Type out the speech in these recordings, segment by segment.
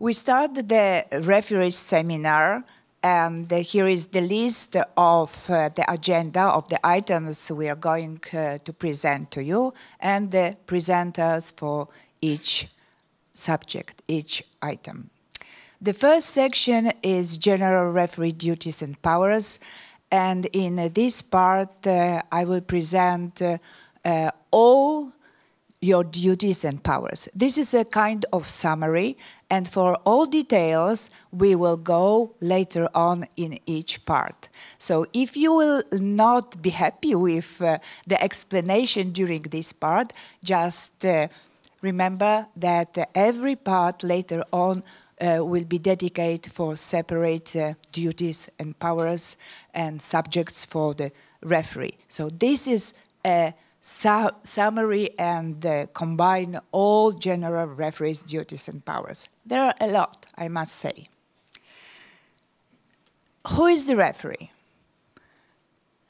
We start the referee seminar, and here is the list of uh, the agenda of the items we are going uh, to present to you, and the presenters for each subject, each item. The first section is general referee duties and powers, and in this part uh, I will present uh, uh, all your duties and powers. This is a kind of summary, and for all details, we will go later on in each part. So if you will not be happy with uh, the explanation during this part, just uh, remember that every part later on uh, will be dedicated for separate uh, duties and powers and subjects for the referee. So this is a su summary and uh, combine all general referees' duties and powers. There are a lot, I must say. Who is the referee?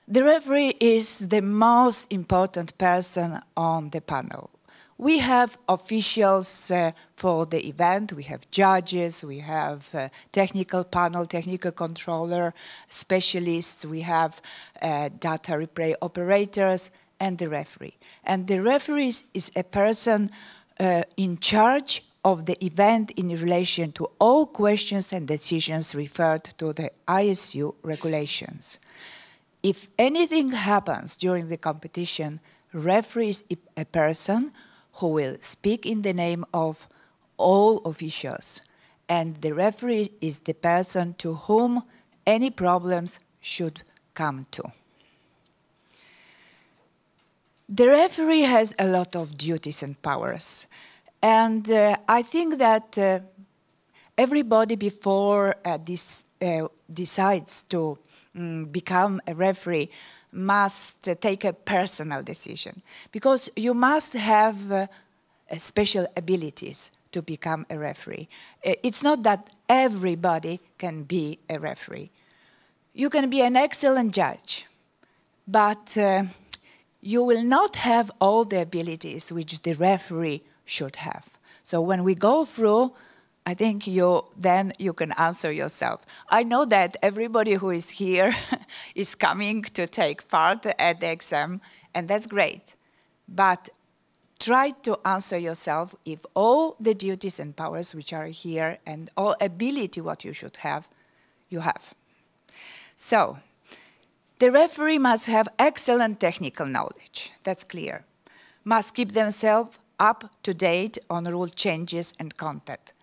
The referee is the most important person on the panel. We have officials uh, for the event, we have judges, we have uh, technical panel, technical controller, specialists, we have uh, data replay operators, and the referee. And the referee is a person uh, in charge of the event in relation to all questions and decisions referred to the ISU regulations. If anything happens during the competition, referee is a person who will speak in the name of all officials, and the referee is the person to whom any problems should come to. The referee has a lot of duties and powers. And uh, I think that uh, everybody before uh, this uh, decides to um, become a referee must take a personal decision because you must have uh, special abilities to become a referee. Uh, it's not that everybody can be a referee. You can be an excellent judge, but you will not have all the abilities which the referee should have. So when we go through, I think you then you can answer yourself. I know that everybody who is here is coming to take part at the exam, and that's great. But try to answer yourself if all the duties and powers which are here and all ability what you should have, you have. So the referee must have excellent technical knowledge, that's clear. Must keep themselves up to date on rule changes and content.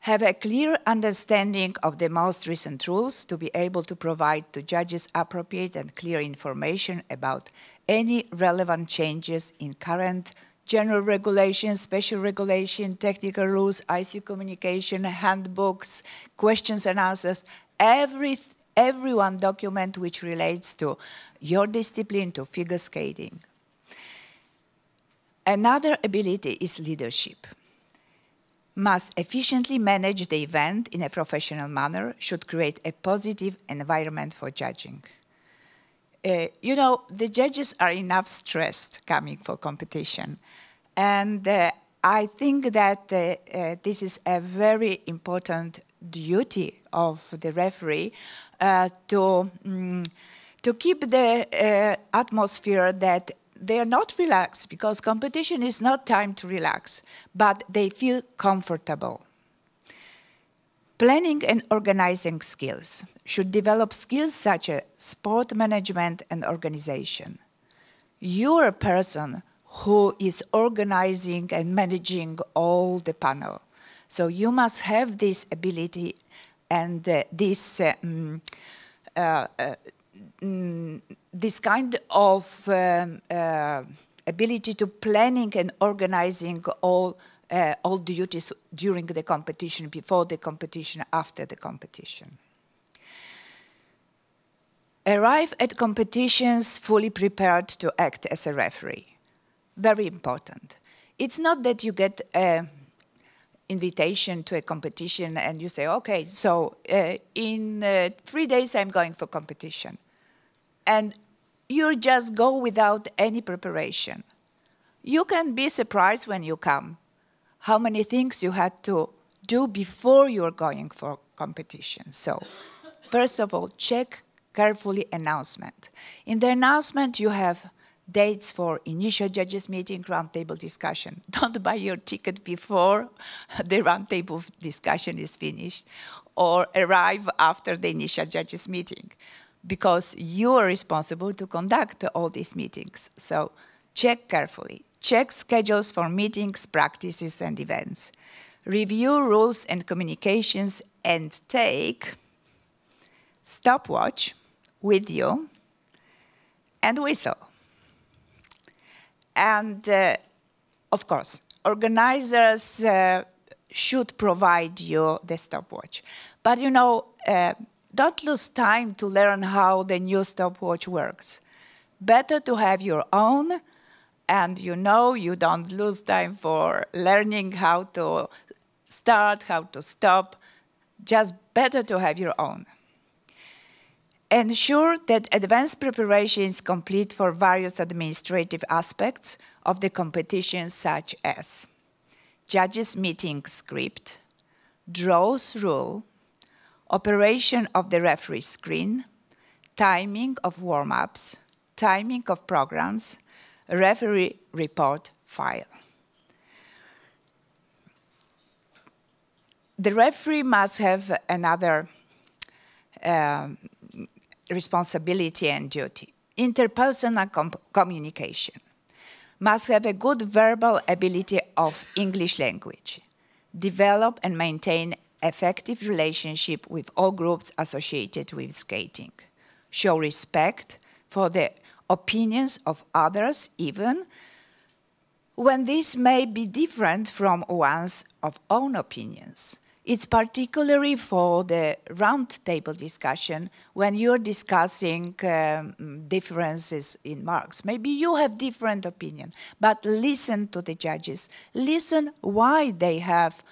Have a clear understanding of the most recent rules to be able to provide to judges appropriate and clear information about any relevant changes in current general regulations, special regulation, technical rules, ISU communication, handbooks, questions and answers, every, everyone document which relates to your discipline, to figure skating. Another ability is leadership. Must efficiently manage the event in a professional manner, should create a positive environment for judging. Uh, you know, the judges are enough stressed coming for competition. And uh, I think that uh, uh this is a very important duty of the referee uh, to, um, to keep the uh, atmosphere that they are not relaxed because competition is not time to relax, but they feel comfortable. Planning and organizing skills should develop skills such as sport management and organization. You're a person who is organizing and managing all the panel. So you must have this ability and uh, this um, uh, mm, this kind of um, uh, ability to planning and organizing all uh, all duties during the competition, before the competition, after the competition. Arrive at competitions fully prepared to act as a referee. Very important. It's not that you get a invitation to a competition and you say, okay, so uh, in uh, three days I'm going for competition. And you just go without any preparation. You can be surprised when you come how many things you had to do before you're going for competition. So, first of all, check carefully announcement. In the announcement, you have dates for initial judges meeting, roundtable discussion. Don't buy your ticket before the roundtable discussion is finished or arrive after the initial judges meeting because you are responsible to conduct all these meetings. So check carefully. Check schedules for meetings, practices, and events. Review rules and communications and take stopwatch with you and whistle. And uh, of course, organizers uh, should provide you the stopwatch. But you know, uh, don't lose time to learn how the new stopwatch works. Better to have your own, and you know you don't lose time for learning how to start, how to stop. Just better to have your own. Ensure that advanced preparation is complete for various administrative aspects of the competition, such as judges meeting script, draws rule, operation of the referee screen, timing of warm-ups, timing of programs, referee report file. The referee must have another um, responsibility and duty. Interpersonal com communication must have a good verbal ability of English language, develop and maintain effective relationship with all groups associated with skating, show respect for the opinions of others even when this may be different from one's of own opinions, it's particularly for the roundtable discussion when you're discussing um, differences in marks. Maybe you have different opinion, but listen to the judges. Listen why they have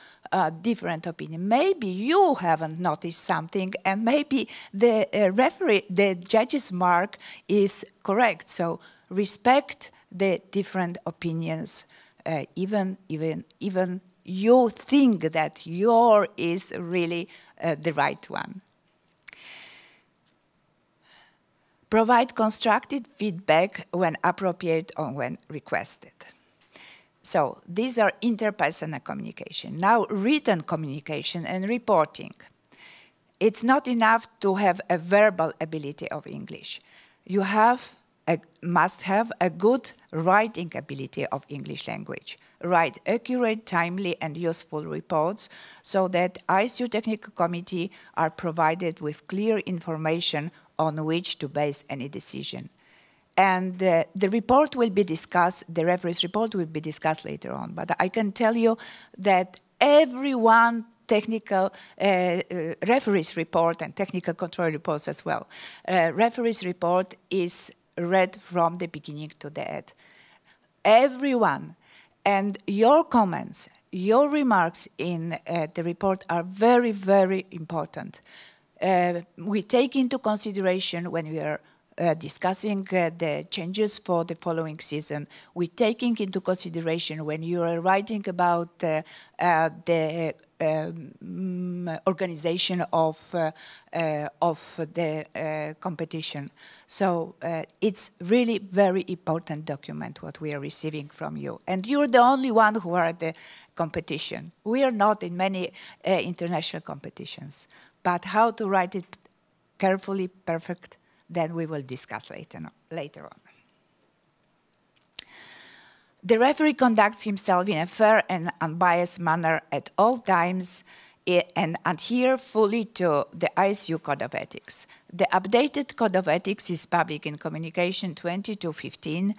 different opinion. Maybe you haven't noticed something, and maybe the uh, referee, the judge's mark is correct. So respect the different opinions, uh, even even even you think that your is really uh, the right one. Provide constructive feedback when appropriate or when requested. So these are interpersonal communication. Now written communication and reporting. It's not enough to have a verbal ability of English. You have a, must have a good writing ability of English language write accurate, timely, and useful reports so that ISU Technical Committee are provided with clear information on which to base any decision. And uh, the report will be discussed, the referee's report will be discussed later on. But I can tell you that everyone technical uh, uh, referee's report and technical control reports as well. Uh, referee's report is read from the beginning to the end. Everyone and your comments, your remarks in uh, the report are very, very important. Uh, we take into consideration when we are uh, discussing uh, the changes for the following season, we're taking into consideration when you are writing about uh, uh the um, organization of uh, uh, of the competition. So it's really very important document what we are receiving from you, and you're the only one who are at the competition. We are not in many international competitions, but how to write it carefully, perfect, then we will discuss later, later on. The referee conducts himself in a fair and unbiased manner at all times and adhere fully to the ISU Code of Ethics. The updated Code of Ethics is public in Communication 2215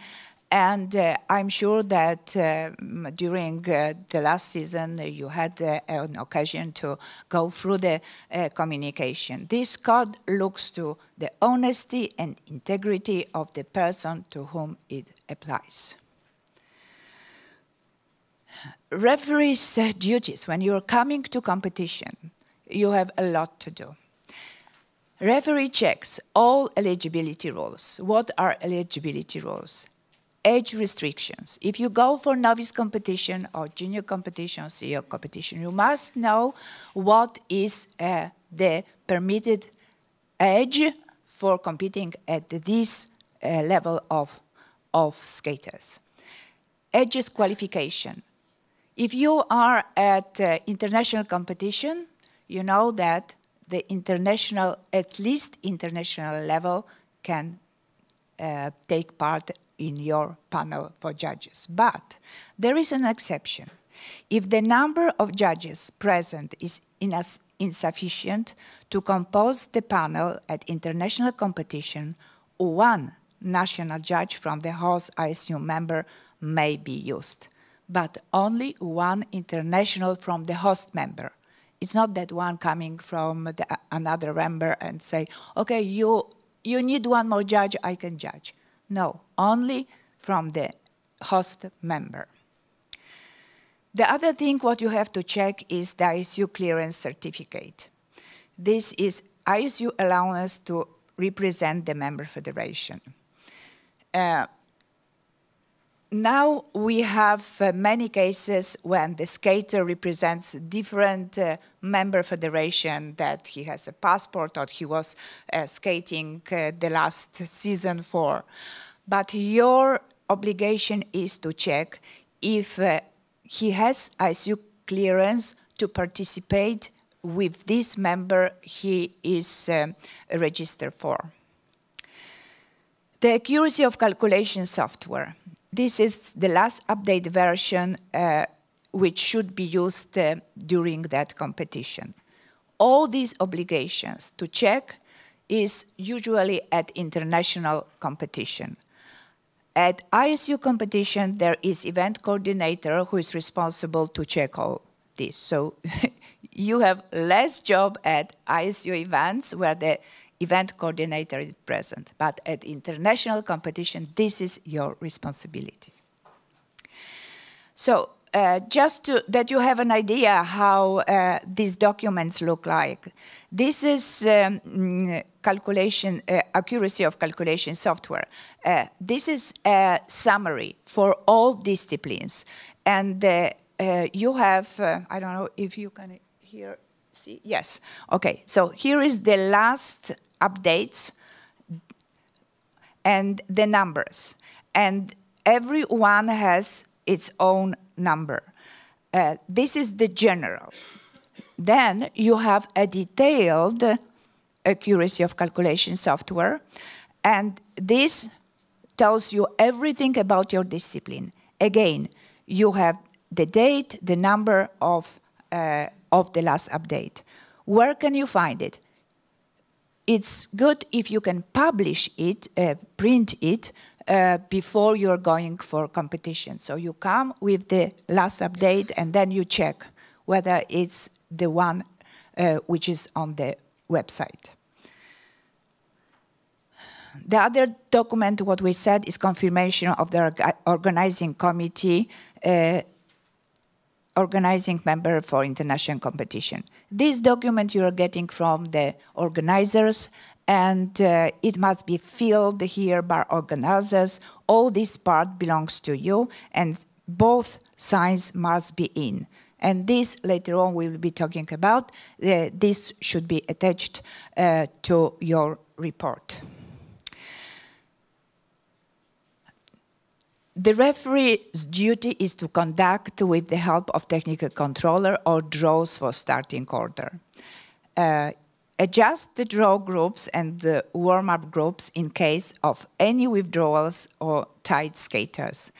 and uh, I'm sure that uh, during uh, the last season uh, you had uh, an occasion to go through the uh, communication. This code looks to the honesty and integrity of the person to whom it applies. Referees' duties, when you're coming to competition, you have a lot to do. Referee checks all eligibility rules. What are eligibility rules? age restrictions. If you go for novice competition or junior competition, or senior competition, you must know what is uh, the permitted age for competing at this uh, level of, of skaters. Ages qualification. If you are at uh, international competition, you know that the international, at least international level, can uh, take part in your panel for judges. But there is an exception. If the number of judges present is insufficient to compose the panel at international competition, one national judge from the host ISU member may be used, but only one international from the host member. It's not that one coming from the, another member and say, okay, you, you need one more judge, I can judge. No, only from the host member. The other thing what you have to check is the ISU clearance certificate. This is ISU allowance to represent the member federation. Uh, now we have uh, many cases when the skater represents different uh, member federation that he has a passport or he was uh, skating uh, the last season for. But your obligation is to check if uh, he has ISU clearance to participate with this member he is um, registered for. The accuracy of calculation software. This is the last update version uh, which should be used uh, during that competition. All these obligations to check is usually at international competition. At ISU competition, there is event coordinator who is responsible to check all this. So you have less job at ISU events where the event coordinator is present. But at international competition, this is your responsibility. So uh, just to, that you have an idea how uh, these documents look like. This is um, calculation, uh, accuracy of calculation software. Uh, this is a summary for all disciplines. And uh, uh, you have, I don't know if you can hear, see, yes. Okay, so here is the last updates and the numbers. And everyone has its own number. Uh, this is the general. Then you have a detailed accuracy of calculation software, and this tells you everything about your discipline. Again, you have the date, the number of, uh, of the last update. Where can you find it? It's good if you can publish it, uh, print it, uh, before you're going for competition. So you come with the last update and then you check whether it's the one uh, which is on the website. The other document, what we said, is confirmation of the organizing committee uh, organizing member for international competition. This document you are getting from the organizers and uh, it must be filled here by organizers. All this part belongs to you and both signs must be in. And this later on we will be talking about. Uh, this should be attached uh, to your report. The referee's duty is to conduct with the help of technical controller or draws for starting order. Uh, adjust the draw groups and the warm-up groups in case of any withdrawals or tight skaters.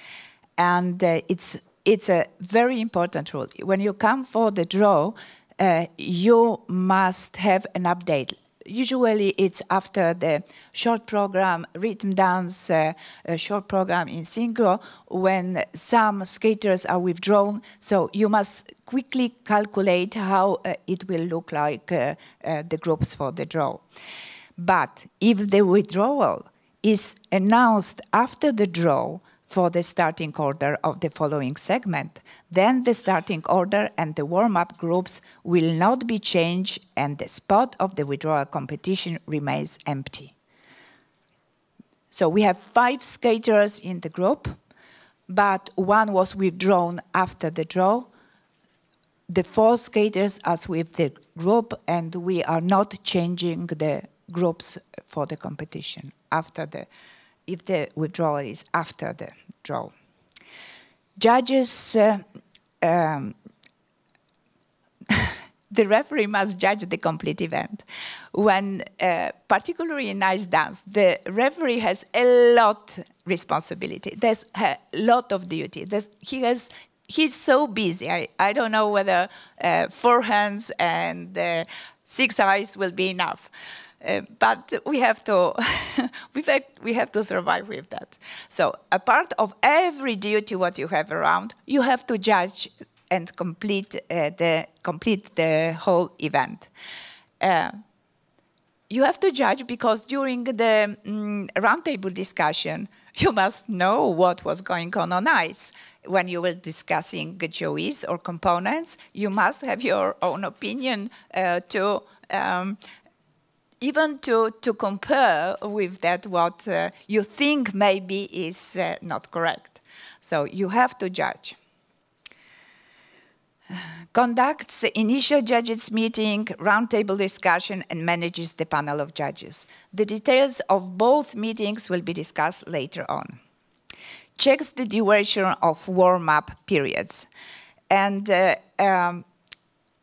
And uh, it's, it's a very important rule. When you come for the draw, uh, you must have an update usually it's after the short program, rhythm dance, uh, short program in synchro, when some skaters are withdrawn. So you must quickly calculate how uh, it will look like uh, uh the groups for the draw. But if the withdrawal is announced after the draw, for the starting order of the following segment. Then the starting order and the warm-up groups will not be changed and the spot of the withdrawal competition remains empty. So we have five skaters in the group, but one was withdrawn after the draw. The four skaters are with the group, and we are not changing the groups for the competition after the, if the withdrawal is after the draw. Judges uh, um, the referee must judge the complete event. When, uh, particularly in ice dance, the referee has a lot responsibility. There's a lot of duty. There's, he has, he's so busy. I, I don't know whether uh, four hands and uh, six eyes will be enough. Uh, but we have to we we have to survive with that. So a part of every duty what you have around, you have to judge and complete uh, the complete the whole event. Uh, you have to judge because during the um, roundtable discussion, you must know what was going on on ice. When you were discussing GOEs or components, you must have your own opinion uh, to um, even to, to compare with that what uh, you think maybe is uh, not correct. So you have to judge conducts initial judges meeting, roundtable discussion, and manages the panel of judges. The details of both meetings will be discussed later on. Checks the duration of warm-up periods. And uh, um,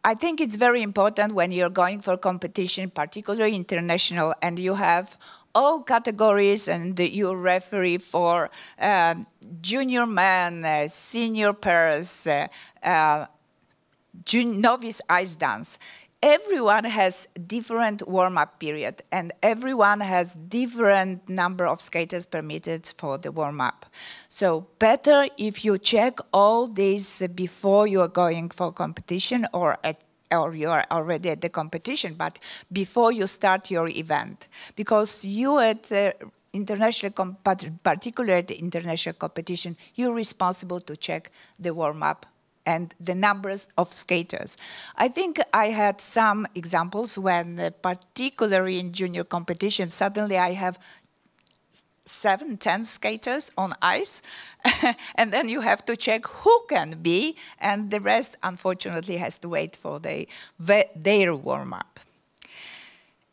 I think it's very important when you're going for competition, particularly international, and you have all categories and you referee for uh, junior men, uh, senior pairs, uh, uh novice ice dance, everyone has different warm-up period and everyone has different number of skaters permitted for the warm-up. So better if you check all these before you are going for competition or at or you are already at the competition, but before you start your event. Because you at the international, particularly at the international competition, you're responsible to check the warm-up and the numbers of skaters. I think I had some examples when, uh, particularly in junior competition, suddenly I have seven, ten skaters on ice, and then you have to check who can be, and the rest, unfortunately, has to wait for the, their warm-up.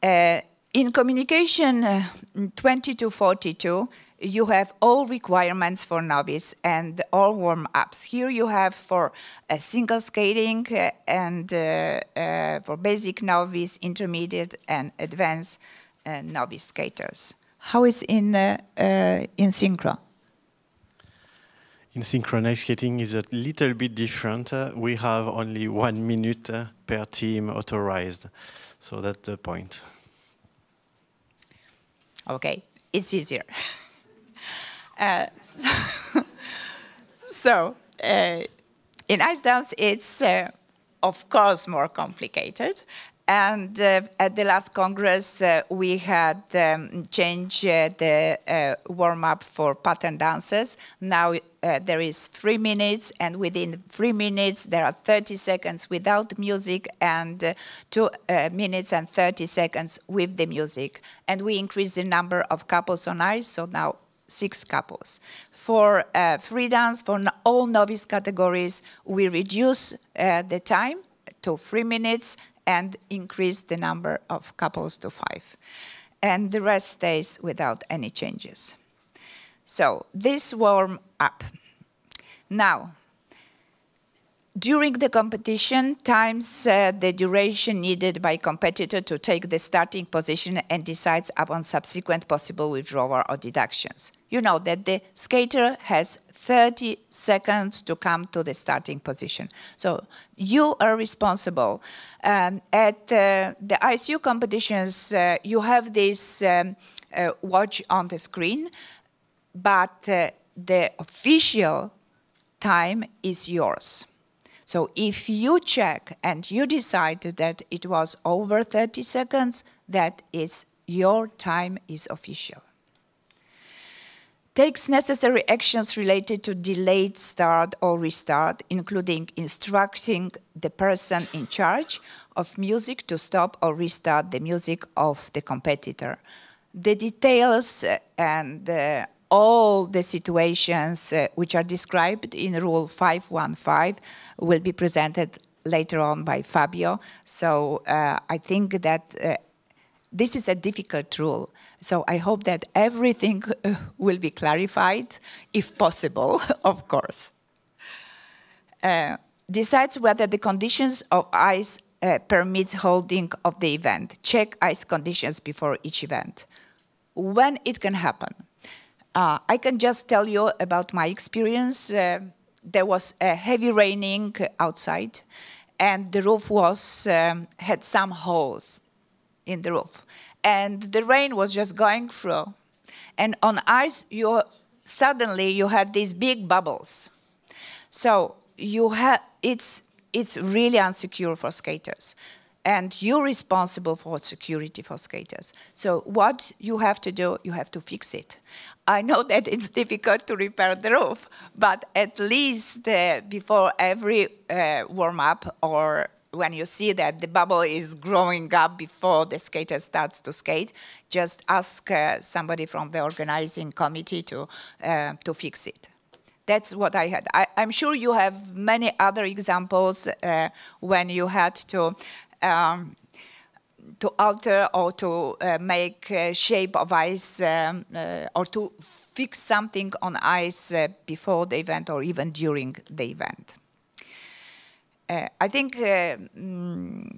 Uh, in communication uh, 20 to 42, you have all requirements for novice and all warm-ups. Here you have for a single skating uh, and uh, uh, for basic novice, intermediate, and advanced uh, novice skaters. How is in uh, uh, in synchro? In synchronized skating is a little bit different. we have only one minute per team authorized, so that's the point. Okay, it's easier. Uh, so, so uh, in ice dance, it's uh, of course more complicated. And uh, at the last Congress, uh, we had um, changed the warm-up for pattern dances. Now there is three minutes, and within three minutes, there are 30 seconds without music and two minutes and 30 seconds with the music. And we increased the number of couples on ice, so now six couples. For uh, free dance, for all novice categories, we reduce uh, the time to three minutes and increase the number of couples to five. And the rest stays without any changes. So this warm up. Now, during the competition, times uh, the duration needed by competitor to take the starting position and decides upon subsequent possible withdrawal or deductions. You know that the skater has 30 seconds to come to the starting position. So you are responsible. Um, at uh, the ISU competitions, uh, you have this um, uh, watch on the screen, but uh, the official time is yours. So if you check and you decide that it was over 30 seconds, that is your time is official. Takes necessary actions related to delayed start or restart, including instructing the person in charge of music to stop or restart the music of the competitor. The details uh, and uh, all the situations uh, which are described in Rule 515 will be presented later on by Fabio. So uh, I think that uh, this is a difficult rule. So I hope that everything uh, will be clarified, if possible, of course. Uh, decides whether the conditions of ice uh, permits holding of the event. Check ice conditions before each event. When it can happen. Uh, I can just tell you about my experience. There was a heavy raining outside, and the roof was um, had some holes in the roof, and the rain was just going through. And on ice, you suddenly you had these big bubbles. So you have it's it's really unsecure for skaters and you're responsible for security for skaters. So what you have to do, you have to fix it. I know that it's difficult to repair the roof, but at least uh, before every uh, warm-up or when you see that the bubble is growing up before the skater starts to skate, just ask uh, somebody from the organizing committee to, uh, to fix it. That's what I had. I, am sure you have many other examples uh, when you had to um, to alter or to uh, make uh, shape of ice um, uh, or to fix something on ice uh, before the event or even during the event. I think mm,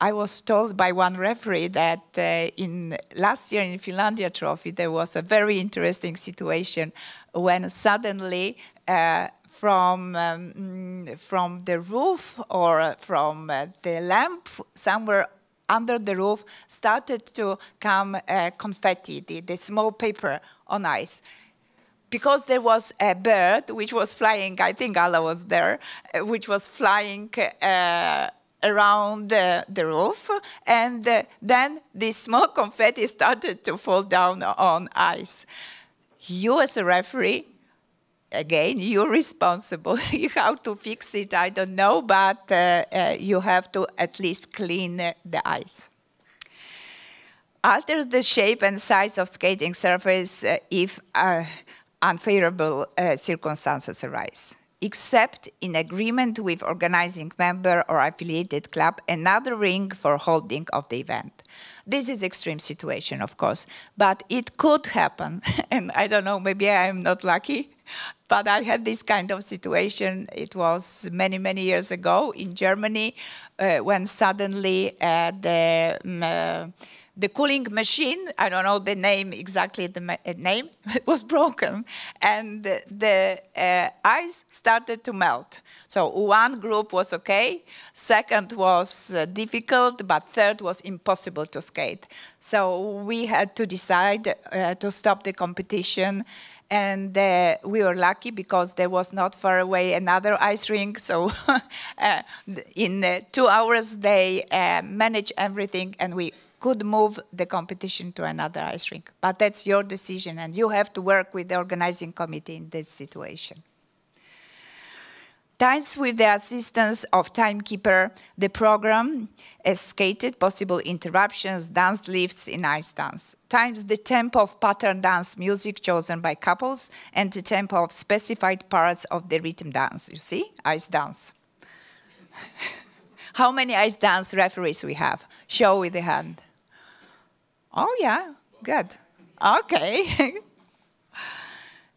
I was told by one referee that uh, in last year in Finlandia Trophy there was a very interesting situation when suddenly uh, from um, from the roof or from uh, the lamp somewhere under the roof started to come uh, confetti, the, the small paper on ice because there was a bird which was flying, I think Alla was there, uh, which was flying uh, around the, the roof, and uh, then the small confetti started to fall down on ice. You, as a referee, again, you're responsible. How to fix it, I don't know, but uh, uh, you have to at least clean the ice. Alter the shape and size of skating surface uh, if uh, unfavorable uh, circumstances arise except in agreement with organizing member or affiliated club, another ring for holding of the event. This is extreme situation, of course, but it could happen. and I don't know, maybe I'm not lucky, but I had this kind of situation. It was many, many years ago in Germany uh, when suddenly uh, the um, the cooling machine, I don't know the name exactly the uh, name, was broken and the, the uh, ice started to melt. So one group was okay, second was uh, difficult, but third was impossible to skate. So we had to decide uh, to stop the competition and uh, we were lucky because there was not far away another ice rink. So uh, in uh, two hours they uh, managed everything, and we could move the competition to another ice rink. But that's your decision, and you have to work with the organizing committee in this situation. Times with the assistance of timekeeper, the program is skated, possible interruptions, dance lifts in ice dance. Times the tempo of pattern dance music chosen by couples and the tempo of specified parts of the rhythm dance. You see, ice dance. How many ice dance referees we have? Show with the hand. Oh, yeah, good. Okay.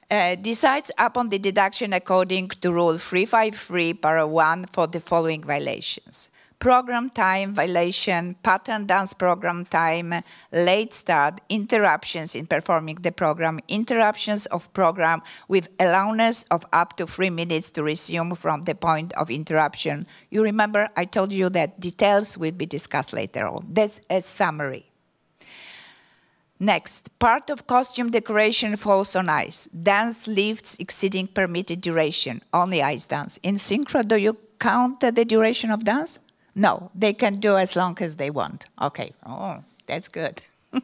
uh, decides upon the deduction according to Rule 353, para 1 for the following violations. Program time violation, pattern dance program time, late start, interruptions in performing the program, interruptions of program with allowance of up to three minutes to resume from the point of interruption. You remember I told you that details will be discussed later on. That's a summary. Next, part of costume decoration falls on ice. Dance lifts exceeding permitted duration, only ice dance. In synchro, do you count the duration of dance? No, they can do as long as they want. Okay, oh, that's good.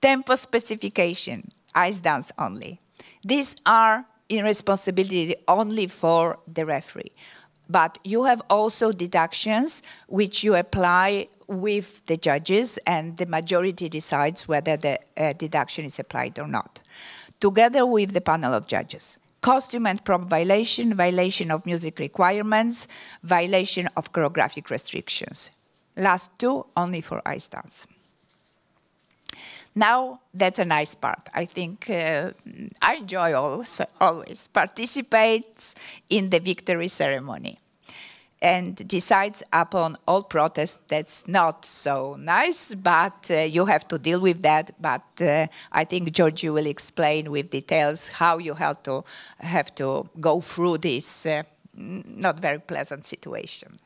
Tempo specification, ice dance only. These are in responsibility only for the referee. But you have also deductions which you apply with the judges, and the majority decides whether the uh, deduction is applied or not, together with the panel of judges. Costume and prop violation, violation of music requirements, violation of choreographic restrictions. Last two only for ice dance. Now that's a nice part. I think uh, I enjoy always, always participate in the victory ceremony and decides upon all protests. That's not so nice, but uh, you have to deal with that. But uh, I think Georgie will explain with details how you have to have to go through this uh, not very pleasant situation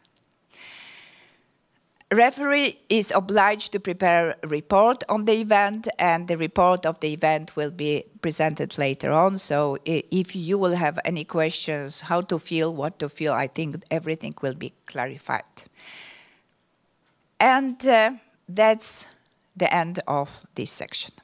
referee is obliged to prepare a report on the event and the report of the event will be presented later on. So if you will have any questions how to feel what to feel i think everything will be clarified. And uh, that's the end of this section